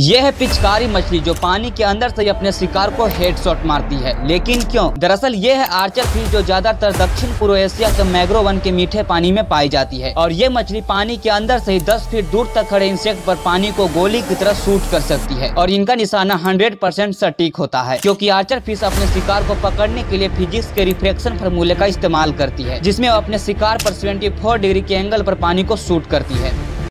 यह है पिचकारी मछली जो पानी के अंदर से अपने शिकार को हेडशॉट मारती है। लेकिन क्यों? दरअसल यह है आर्चर फ़िश जो ज़्यादातर दक्षिण पूर्व एशिया के मैग्रो वन के मीठे पानी में पाई जाती है। और ये मछली पानी के अंदर से ही 10 फीट दूर तक खड़े इंसेक्ट पर पानी को गोली की तरह शूट कर सकती है। और इनका निशाना 100 परसेंट सटीक होता है, क्यूँकी आर्चर फ़िश अपने शिकार को पकड़ने के लिए फिजिक्स के रिफ्लेक्शन फॉर्मूले का इस्तेमाल करती है, जिसमें अपने शिकार आरोप सेवेंटी डिग्री के एंगल आरोप पानी को शूट करती है।